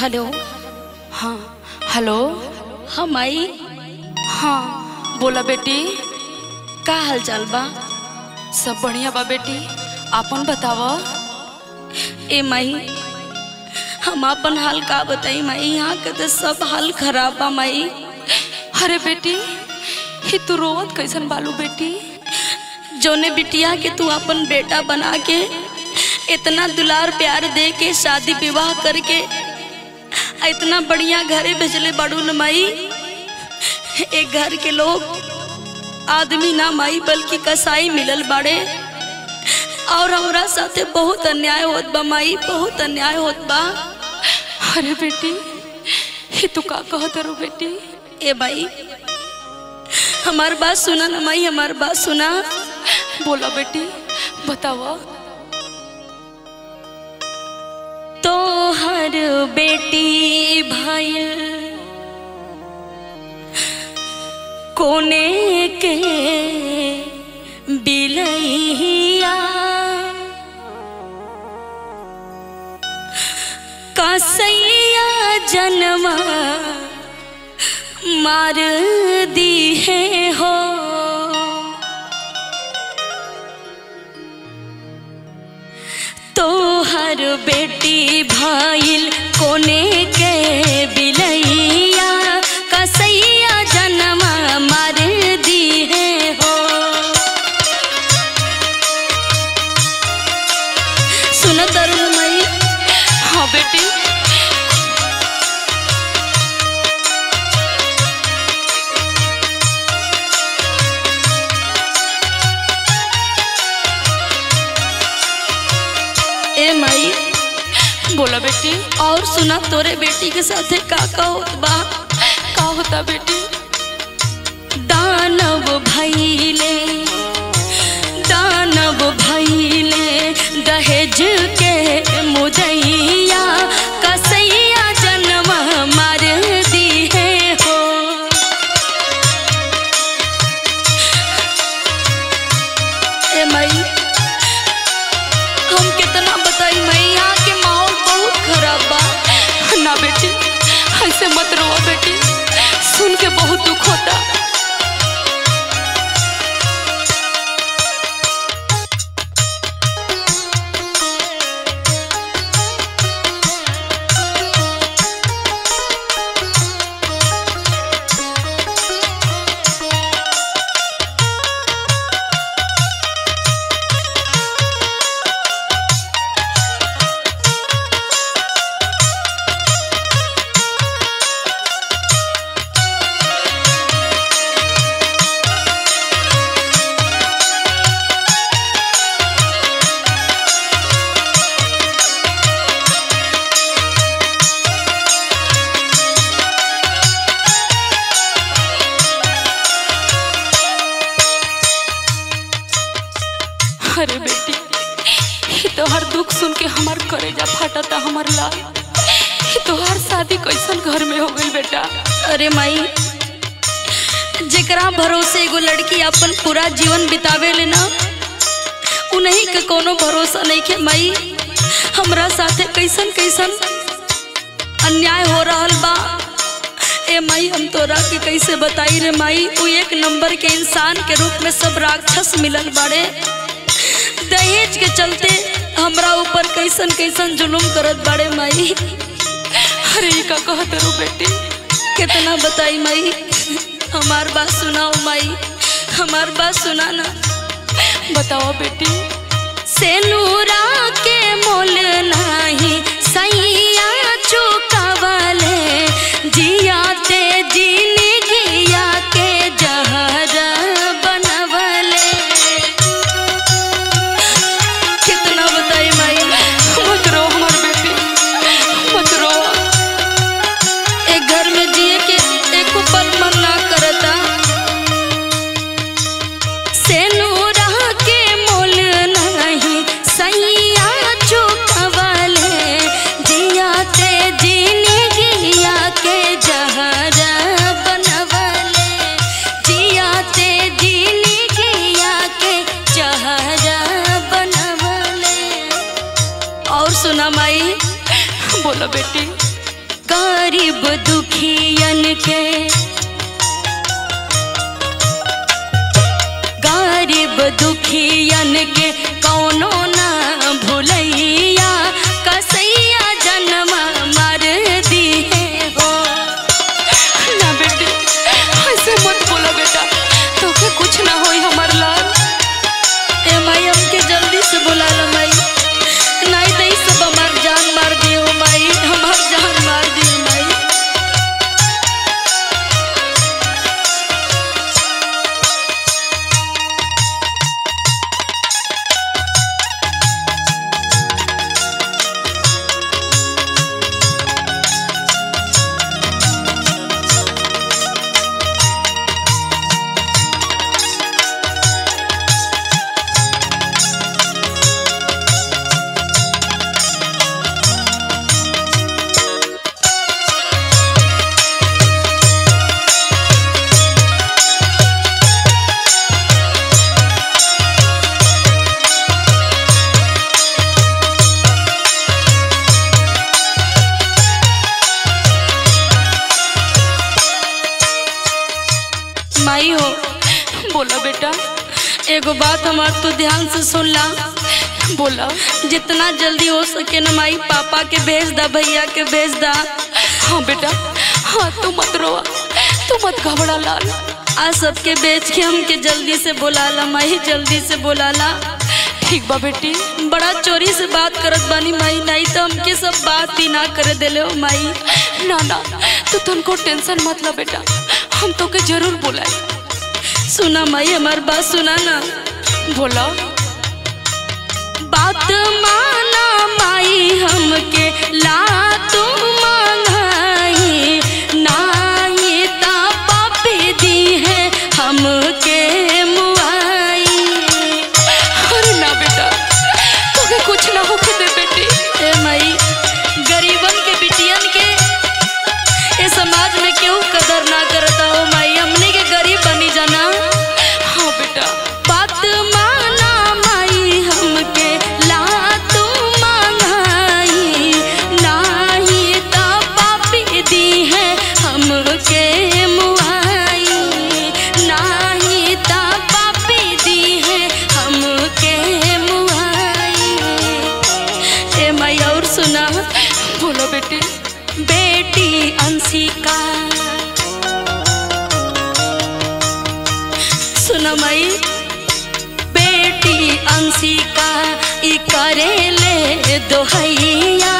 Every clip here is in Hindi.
हेलो। हाँ हेलो। हाँ माई। हाँ बोला बेटी। का हाल चाल बा? सब बढ़िया बा बेटी। आपन बताव। ए माई। हम अपन हाल का बताई माई? यहाँ के तो सब हाल खराब बा माई। अरे बेटी ही तू रोवत कैसन बालू बेटी? जोने बिटिया के तू अपन बेटा बना के इतना दुलार प्यार दे के शादी विवाह करके इतना बढ़िया घरे भेजले बड़ू न माई। एक घर के लोग आदमी ना माई बल्कि कसाई मिलल बाड़े। और हमरा साथे बहुत अन्याय होत बा माई बहुत अन्याय होत बा। अरे बेटी ही तू का कहत रो बेटी? ए भाई हमार बात सुना ना माई हमार बात सुना। बोला बेटी बताव तो हर बेटी भइल कोने के बिलैया। कसैया जन्मा मार दी है हो। बेटी भाईल कोने बोला बेटी। और सुना तोरे बेटी के साथे का का होत बा। का होता बेटी? दानव भैले दानव भैले दहेज रोवा बेटी सुन के बहुत दुख होता। अरे बेटी तोहर दुख सुन के हमार करेजा फटता हमार लाल तोहर शादी कैसन घर में हो गई बेटा? अरे माई, जेकरा भरोसे एगो लड़की अपन पूरा जीवन बितावे ले ना उन्हीं के कोनो भरोसा नहीं के माई। हमरा साथे कैसन कैसन अन्याय हो रहा बा। ए माई, हम तोरा के कैसे बताई रे माई? उ एक नंबर के इंसान के रूप में सब राक्षस मिलल बाड़े। दहेज के चलते हमरा ऊपर कैसन कैसन जुलुम करत बाड़े माई। अरे का कहत रो बेटी, कितना बताई माई। हमार बात सुनाओ माई, हमार बात सुना ना बताओ बेटी। सेनुरा के मोल नाही, सैया चुकावले बोलो बेटी। गरीब दुखियन के गरीब दुखियन माई हो। बोला बेटा एगो बात हमार तू ध्यान से सुन ला। बोला जितना जल्दी हो सके ना माई पापा के भेज दा भैया के भेज दा। हाँ बेटा हाँ तू मत रोआ तू मत घबरा लाल। आ सबके बेच के हमके जल्दी से बुला ला माई जल्दी से बुला ला। ठीक बा बेटी। बड़ा चोरी से बात करत बानी माई नहीं तो हमके सब बात ही ना करे देले हो माई। ना ना तू तुमको टेंशन मत ला बेटा। हम तो के ज़रूर बोला सुना माई हमार बात, सुना ना। बोला, बात माना माई हमके, ला तू बेटी बेटी अंशिका। सुनमई माई बेटी अंशिका ई करेले दोहैया।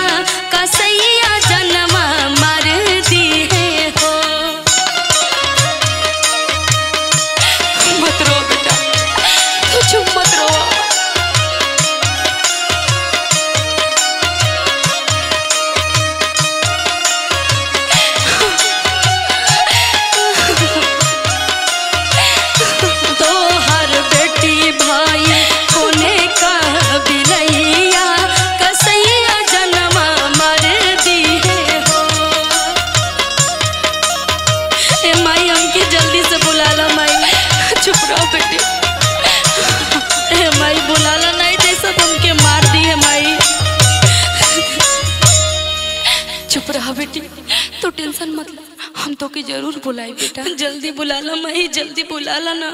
मार दी माई। चुप रहा बेटी तो टेंशन मत हम तो के ज़रूर बुलाई बेटा। जल्दी बुला ला माई, जल्दी बुला ला ना।